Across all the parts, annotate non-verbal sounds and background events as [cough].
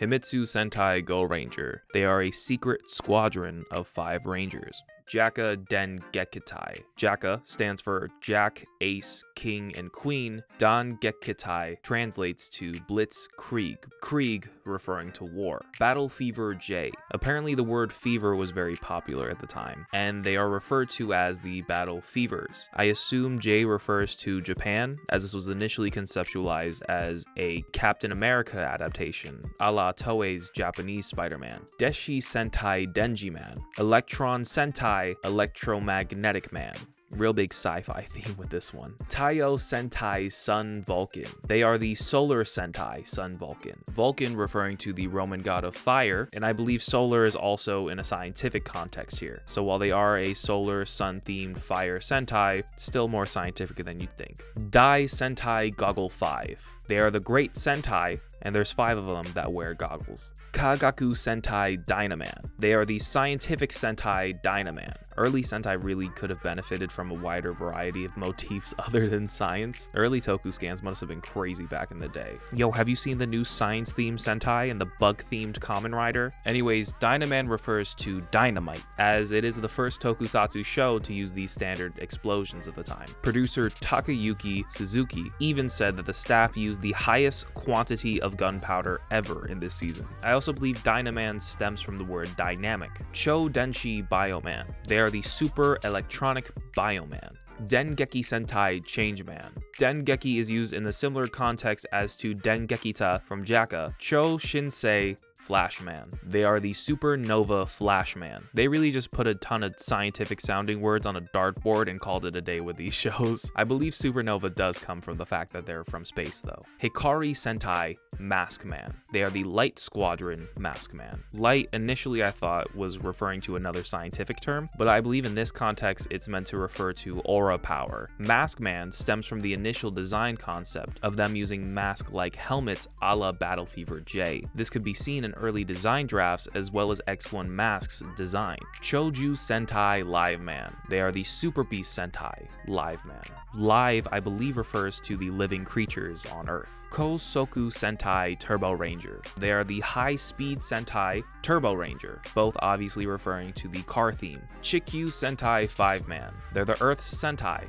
Himitsu Sentai Gorenger. They are a secret squadron of five rangers. Jaka Den Gekitai. JAKQ stands for Jack, Ace, King, and Queen. Dengekitai translates to Blitz Krieg. Krieg referring to war. Battle Fever J. Apparently the word fever was very popular at the time, and they are referred to as the Battle Fevers. I assume J refers to Japan, as this was initially conceptualized as a Captain America adaptation, a la Toei's Japanese Spider-Man. Denshi Sentai Denjiman. Electron Sentai Electromagnetic Man. Real big sci-fi [laughs] theme with this one. Taiyo Sentai Sun Vulcan. They are the Solar Sentai Sun Vulcan. Vulcan referring to the Roman god of fire, and I believe solar is also in a scientific context here. So while they are a solar sun themed fire Sentai, still more scientific than you'd think. Dai Sentai Goggle 5. They are the Great Sentai, and there's five of them that wear goggles. Kagaku Sentai Dynaman. They are the scientific Sentai Dynaman. Early Sentai really could have benefited from a wider variety of motifs [laughs] other than science. Early Toku scans must have been crazy back in the day. Yo, have you seen the new science themed Sentai and the bug themed Kamen Rider? Anyways, Dynaman refers to dynamite, as it is the first tokusatsu show to use these standard explosions at the time. Producer Takeyuki Suzuki even said that the staff used the highest quantity of gunpowder ever in this season. I also believe Dynaman stems from the word dynamic. Cho Denshi Bioman. They are the super electronic Bioman. Dengeki Sentai Changeman. Dengeki is used in the similar context as to Dengekitai from JAKQ. Cho Shinsei Flashman. They are the Supernova Flashman. They really just put a ton of scientific sounding words on a dartboard and called it a day with these [laughs] shows. I believe Supernova does come from the fact that they're from space though. Hikari Sentai Maskman. They are the Light Squadron Maskman. Light initially I thought was referring to another scientific term, but I believe in this context it's meant to refer to aura power. Maskman stems from the initial design concept of them using mask-like helmets a la Battle Fever J. This could be seen in early design drafts as well as X1 Mask's design. Choju Sentai Liveman. They are the Super Beast Sentai Liveman. Live, I believe, refers to the living creatures on Earth. Kosoku Sentai Turboranger. They are the High Speed Sentai Turboranger, both obviously referring to the car theme. Chikyu Sentai 5 Man. They're the Earth's Sentai,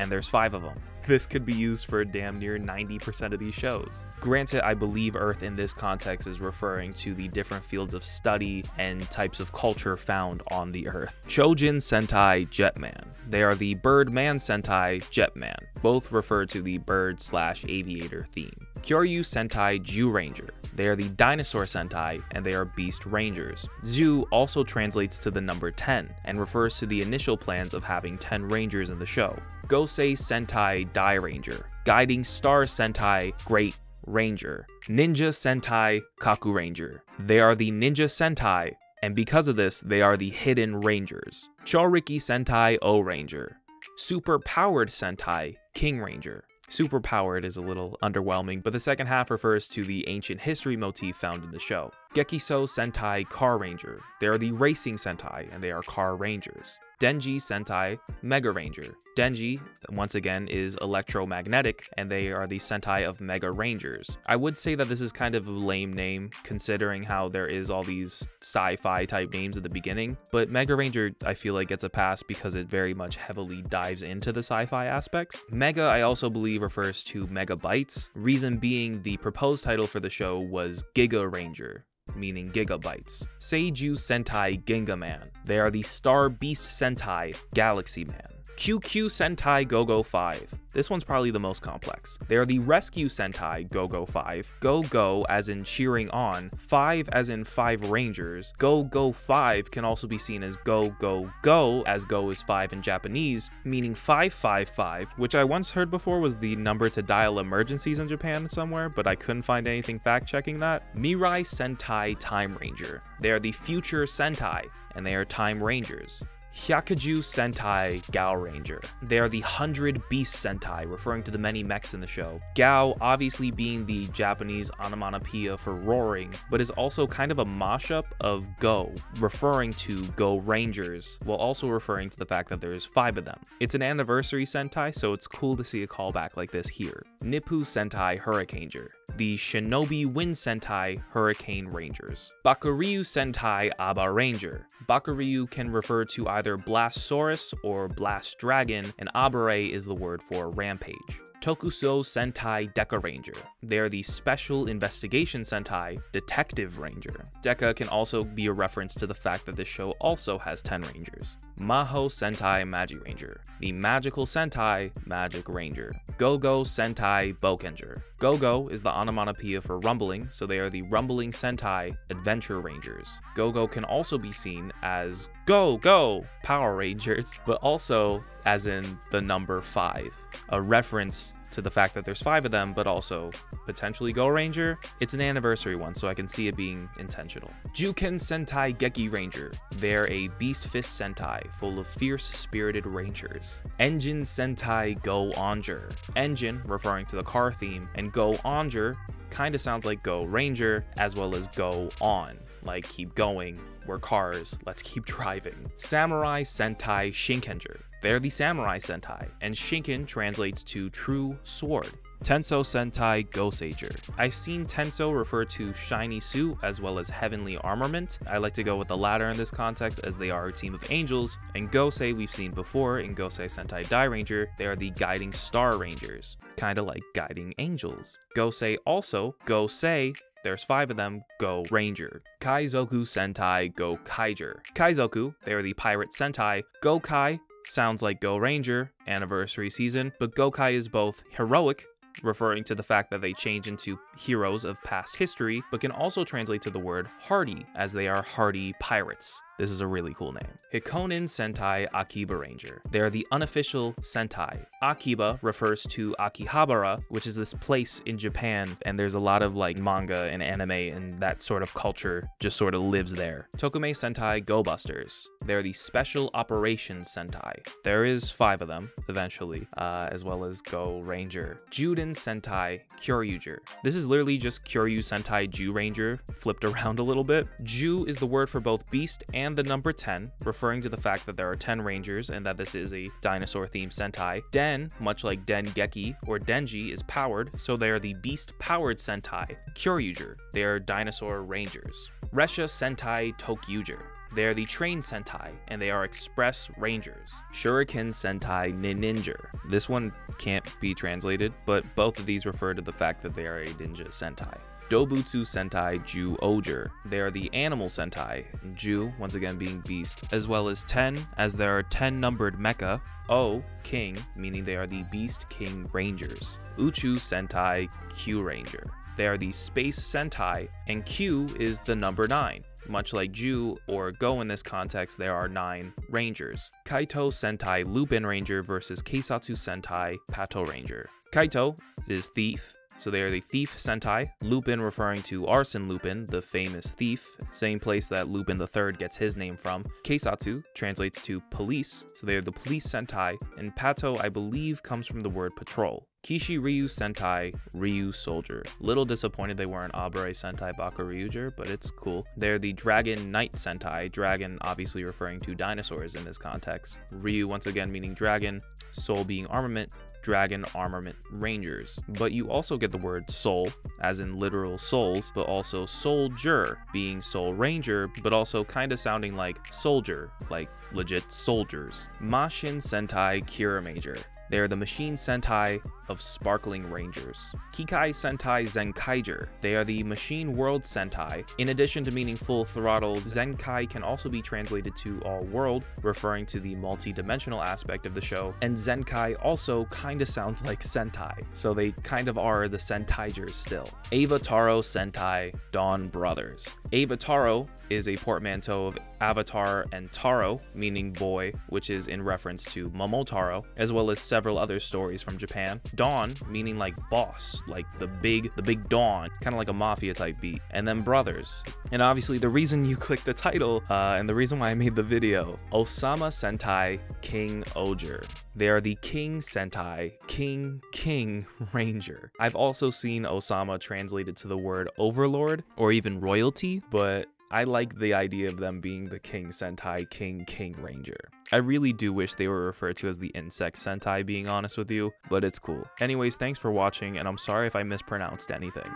and there's five of them. This could be used for damn near 90% of these shows. Granted, I believe Earth in this context is referring to the different fields of study and types of culture found on the Earth. Chojin Sentai Jetman. They are the Birdman Sentai Jetman, both refer to the bird slash aviator theme. Kyoryu Sentai Zyuranger. They are the Dinosaur Sentai, and they are Beast Rangers. Zu also translates to the number 10, and refers to the initial plans of having 10 Rangers in the show. Gosei Sentai Dairanger, Guiding Star Sentai Great Ranger, Ninja Sentai Kakuranger. They are the Ninja Sentai, and because of this, they are the Hidden Rangers. Choriki Sentai Ohranger, Super Powered Sentai King Ranger. Super powered is a little underwhelming, but the second half refers to the ancient history motif found in the show. Gekiso Sentai Carranger. They are the racing Sentai, and they are car rangers. Denji Sentai Megaranger. Denji, once again, is electromagnetic, and they are the Sentai of Mega Rangers. I would say that this is kind of a lame name, considering how there is all these sci-fi type names at the beginning, but Mega Ranger, I feel like gets a pass because it very much heavily dives into the sci-fi aspects. Mega, I also believe, refers to megabytes, reason being the proposed title for the show was Giga Ranger, meaning gigabytes. Seiju Sentai Gingaman. They are the Star Beast Sentai Galaxy Man. QQ Sentai Go-Go 5. This one's probably the most complex. They are the Rescue Sentai Go-Go 5. Go-Go as in cheering on, 5 as in 5 Rangers. Go-Go 5 can also be seen as Go-Go-Go, as Go is 5 in Japanese, meaning 555, which I once heard before was the number to dial emergencies in Japan somewhere, but I couldn't find anything fact-checking that. Mirai Sentai Timeranger. They are the Future Sentai, and they are Time Rangers. Hyakujuu Sentai Gaoranger. They are the 100 Beast Sentai, referring to the many mechs in the show. Gao obviously being the Japanese onomatopoeia for roaring, but is also kind of a mashup of Go, referring to Go Rangers, while also referring to the fact that there's five of them. It's an anniversary Sentai, so it's cool to see a callback like this here. Ninpuu Sentai Hurricaneger, the Shinobi Wind Sentai Hurricane Rangers. Bakuryu Sentai Abaranger. Bakuryu can refer to either Blastosaurus or Blast Dragon, and Abare is the word for rampage. Tokuso Sentai Dekaranger. They are the Special Investigation Sentai Detective Ranger. Deka can also be a reference to the fact that this show also has 10 Rangers. Maho Sentai Magiranger, the Magical Sentai Magic Ranger. Gogo Sentai Boukenger. Gogo is the onomatopoeia for rumbling, so they are the Rumbling Sentai Adventure Rangers. Gogo can also be seen as Go Go Power Rangers, but also as in the number 5, a reference to the fact that there's five of them, but also potentially Go Ranger. It's an anniversary one, so I can see it being intentional. Juken Sentai Gekiranger. They're a Beast Fist Sentai full of fierce, spirited rangers. Engine Sentai Go-onger. Engine, referring to the car theme, and Go Onger kind of sounds like Go Ranger, as well as Go On, like keep going, we're cars, let's keep [laughs] driving. Samurai Sentai Shinkenger. They're the Samurai Sentai, and Shinken translates to true sword. Tenso Sentai Goseiger. I've seen Tenso refer to shiny suit as well as heavenly armament. I like to go with the latter in this context as they are a team of angels, and Gosei we've seen before in Gosei Sentai Dairanger, they are the guiding star rangers, kinda like guiding angels. Gosei also, Gosei there's five of them, Go Ranger. Kaizoku Sentai Gokaiger. Kaizoku, they are the pirate Sentai. Go Kai sounds like Go Ranger, anniversary season, but Gokai is both heroic referring to the fact that they change into heroes of past history, but can also translate to the word hardy, as they are hardy pirates. This is a really cool name. Hikounin Sentai Akibaranger. They are the unofficial Sentai. Akiba refers to Akihabara, which is this place in Japan, and there's a lot of like manga and anime and that sort of culture just sort of lives there. Tokumei Sentai Go-Busters. They're the Special Operations Sentai. There is five of them, eventually, uh, as well as Go Ranger. Juden Sentai Kyoryuger. This is literally just Kyoryu Sentai Zyuranger flipped [laughs] around a little bit. Ju is the word for both beast and and the number 10, referring to the fact that there are 10 rangers and that this is a dinosaur themed Sentai. Den, much like Den Geki or Denji, is powered, so they are the beast powered Sentai. Kyoryuger, they are dinosaur rangers. Resha Sentai ToQger. They are the train Sentai, and they are express rangers. Shuriken Sentai Ninja. This one can't be translated, but both of these refer to the fact that they are a ninja Sentai. Dobutsu Sentai Zyuohger. They are the animal Sentai, Ju once again being beast, as well as 10, as there are 10 numbered mecha, O, King, meaning they are the Beast King Rangers. Uchu Sentai Kyuranger. They are the Space Sentai, and Q is the number 9. Much like Ju or Go in this context, there are 9 Rangers. Kaito Sentai Lupinranger versus Keisatsu Sentai Patranger. Kaito is Thief, so they are the Thief Sentai, Lupin referring to Arsene Lupin, the famous thief, same place that Lupin III gets his name from. Keisatsu translates to police, so they are the Police Sentai, and Pato I believe comes from the word patrol. Kishiryu Sentai Ryusoulger. Little disappointed they weren't Abare Sentai Bakuryuger, but it's cool. They're the Dragon Knight Sentai, dragon obviously referring to dinosaurs in this context. Ryu once again meaning dragon, soul being armament, Dragon Armament Rangers. But you also get the word soul, as in literal souls, but also soldier, being soul ranger, but also kind of sounding like soldier, like legit soldiers. Mashin Sentai Kiramager. They are the Machine Sentai of Sparkling Rangers. Kikai Sentai Zenkaiger. They are the Machine World Sentai. In addition to meaning full throttle, Zenkai can also be translated to all world, referring to the multi-dimensional aspect of the show, and Zenkai also kind kind of sounds like Sentai, so they kind of are the Sentaigers still. Ava Taro Sentai Dawn Brothers. Avataro is a portmanteau of Avatar and Taro, meaning boy, which is in reference to Momotaro, as well as several other stories from Japan. Don, meaning like boss, like the big, the big don, kind of like a mafia type beat. And then brothers. And obviously the reason you [laughs] click the title, uh, and the reason why I made the video, Osama Sentai King Oger. They are the King Sentai King King [laughs] Ranger. I've also seen Ohsama translated to the word overlord or even royalty, but I like the idea of them being the King Sentai King King Ranger. I really do wish they were referred to as the Insect Sentai, being honest with you, but it's cool. Anyways, thanks for watching, and I'm sorry if I mispronounced anything.